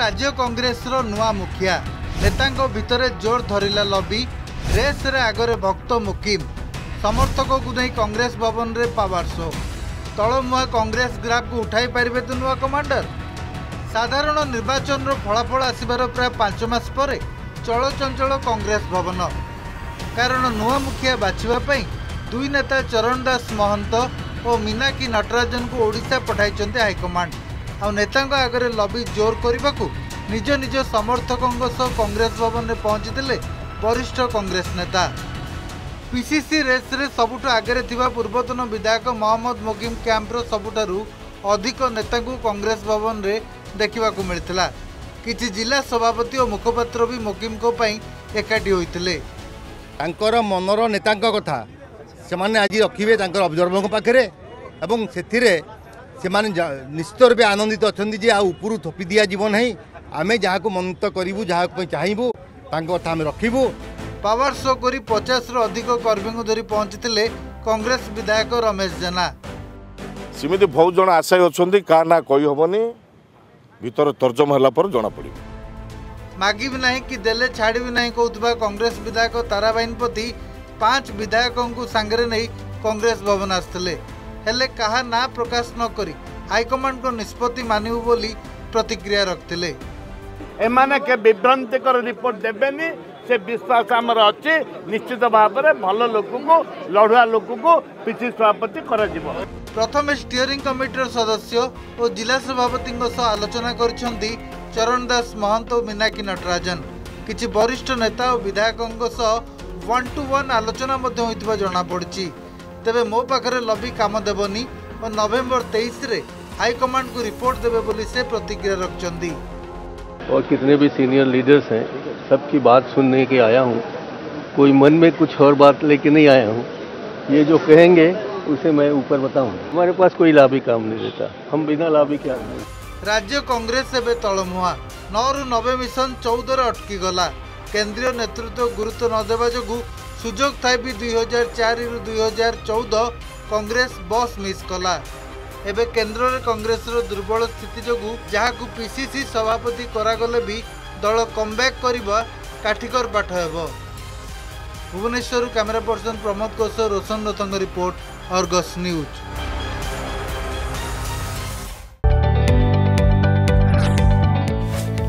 ରାଜ୍ୟ କଂଗ୍ରେସର ନୂଆ ମୁଖିଆ। ନେତାଙ୍କ ଭିତରେ ଜୋର ଧରିଲା ଲବି ରେସ୍ରେ ଆଗରେ ଭକ୍ତ ମୁକିମ। ସମର୍ଥକକୁ ନେଇ କଂଗ୍ରେସ ଭବନରେ ପାୱାର ଶୋ। ତଳମୁହାଁ କଂଗ୍ରେସ ଗ୍ରାଫକୁ ଉଠାଇ ପାରିବେ ତ ନୂଆ କମାଣ୍ଡର? ସାଧାରଣ ନିର୍ବାଚନର ଫଳାଫଳ ଆସିବାର ପ୍ରାୟ ପାଞ୍ଚ ମାସ ପରେ ଚଳଚଞ୍ଚଳ କଂଗ୍ରେସ ଭବନ। କାରଣ ନୂଆ ମୁଖିଆ ବାଛିବା ପାଇଁ ଦୁଇ ନେତା ଚରଣ ଦାସ ମହନ୍ତ ଓ ମୀନାକ୍ଷୀ ନଟରାଜନଙ୍କୁ ଓଡ଼ିଶା ପଠାଇଛନ୍ତି ହାଇକମାଣ୍ଡ। ଆଉ ନେତାଙ୍କ ଆଗରେ ଲବି ଜୋର କରିବାକୁ ନିଜ ନିଜ ସମର୍ଥକଙ୍କ ସହ କଂଗ୍ରେସ ଭବନରେ ପହଞ୍ଚିଥିଲେ ବରିଷ୍ଠ କଂଗ୍ରେସ ନେତା। ପିସିସି ରେସ୍ରେ ସବୁଠୁ ଆଗରେ ଥିବା ପୂର୍ବତନ ବିଧାୟକ ମହମ୍ମଦ ମୁକିମ କ୍ୟାମ୍ପର ସବୁଠାରୁ ଅଧିକ ନେତାଙ୍କୁ କଂଗ୍ରେସ ଭବନରେ ଦେଖିବାକୁ ମିଳିଥିଲା। କିଛି ଜିଲ୍ଲା ସଭାପତି ଓ ମୁଖପାତ୍ର ବି ମୁକିମଙ୍କ ପାଇଁ ଏକାଠି ହୋଇଥିଲେ। ତାଙ୍କର ମନର ନେତାଙ୍କ କଥା ସେମାନେ ଆଜି ରଖିବେ ତାଙ୍କର ଅବଜର୍ଭରଙ୍କ ପାଖରେ ଏବଂ ସେଥିରେ ସେମାନେ ଜା- ନିଶ୍ଚିତ ରୂପେ ଆନନ୍ଦିତ ଅଛନ୍ତି ଯେ ଆଉ ଉପରୁ ଥୋପି ଦିଆଯିବ ନାହିଁ। ଆମେ ଯାହାକୁ ମନୋନୀତ କରିବୁ ଯାହା ପାଇଁ ଚାହିଁବୁ ତାଙ୍କ କଥା ଆମେ ରଖିବୁ। ପାୱାର ଶୋ କରି ପଚାଶରୁ ଅଧିକ କର୍ମୀଙ୍କୁ ଧରି ପହଞ୍ଚିଥିଲେ କଂଗ୍ରେସ ବିଧାୟକ ରମେଶ ଜେନା। ସେମିତି ବହୁତ ଜଣ ଆଶାୟୀ ଅଛନ୍ତି କାହା ନାଁ କହିହେବନି ଭିତରେ ତର୍ଜମା ହେଲା ପରେ ଜଣାପଡ଼ିବ। ମାଗିବି ନାହିଁ କି ଦେଲେ ଛାଡ଼ିବି ନାହିଁ କହୁଥିବା କଂଗ୍ରେସ ବିଧାୟକ ତାରାବାହିନୀ ପାଞ୍ଚ ବିଧାୟକଙ୍କୁ ସାଙ୍ଗରେ ନେଇ କଂଗ୍ରେସ ଭବନ ଆସିଥିଲେ। ହେଲେ କାହା ନାଁ ପ୍ରକାଶ ନ କରି ହାଇକମାଣ୍ଡଙ୍କ ନିଷ୍ପତ୍ତି ମାନିବୁ ବୋଲି ପ୍ରତିକ୍ରିୟା ରଖିଥିଲେ। ଏମାନେ କେ ବିଭ୍ରାନ୍ତିକର ରିପୋର୍ଟ ଦେବେନି ସେ ବିଶ୍ୱାସ ଆମର ଅଛି ନିଶ୍ଚିତ ଭାବରେ ଭଲ ଲୋକକୁ ଲଢ଼ୁଆ ଲୋକକୁ ପିସି ସଭାପତି କରାଯିବ। ପ୍ରଥମେ ଷ୍ଟିଅରିଂ କମିଟିର ସଦସ୍ୟ ଓ ଜିଲ୍ଲା ସଭାପତିଙ୍କ ସହ ଆଲୋଚନା କରିଛନ୍ତି ଚରଣ ଦାସ ମହନ୍ତ ଓ ମୀନାକ୍ଷୀ ନଟରାଜନ। କିଛି ବରିଷ୍ଠ ନେତା ଓ ବିଧାୟକଙ୍କ ସହ ୱାନ୍ ଟୁ ୱାନ୍ ଆଲୋଚନା ମଧ୍ୟ ହୋଇଥିବା ଜଣାପଡ଼ିଛି। ତେବେ ମୋ ପାଖରେ ଲବି କାମ ଦେବନି ଓ ନଭେମ୍ବର ତେଇଶରେ ହାଇକମାଣ୍ଡକୁ ରିପୋର୍ଟ ଦେବେ ବୋଲି ସେ ପ୍ରତିକ୍ରିୟା ରଖିଛନ୍ତି और कितने भी सीनियर लीडर्स हैं सबकी बात सुनने के आया हूँ कोई मन में कुछ और बात लेके नहीं आया हूँ ये जो कहेंगे उसे मैं ऊपर बताऊँ हमारे पास कोई लाभी काम नहीं देता हम बिना लाभी क्या ରାଜ୍ୟ କଂଗ୍ରେସ ଏବେ ତଳମୁହାଁ ନଅରୁ ନବେ ମିଶନ ଚଉଦରେ ଅଟକିଗଲା କେନ୍ଦ୍ରୀୟ ନେତୃତ୍ୱ ଗୁରୁତ୍ୱ ନ ଦେବା ଯୋଗୁଁ ସୁଯୋଗ ଥାଇ ବି ଦୁଇ ହଜାର ଚାରିରୁ ଦୁଇ ହଜାର ଚଉଦ କଂଗ୍ରେସ ବସ୍ ମିସ୍ କଲା ଏବେ କେନ୍ଦ୍ରରେ କଂଗ୍ରେସର ଦୁର୍ବଳ ସ୍ଥିତି ଯୋଗୁଁ ଯାହାକୁ ପିସିସି ସଭାପତି କରାଗଲେ ବି ଦଳ କମ୍ବ୍ୟାକ୍ କରିବା କାଠିକର ପାଠ ହେବ ଭୁବନେଶ୍ୱରରୁ କ୍ୟାମେରା ପର୍ସନ ପ୍ରମୋଦ କୋଷ ରୋଶନ ରଥଙ୍କ ରିପୋର୍ଟ ଅର୍ଗସ୍ ନ୍ୟୁଜ୍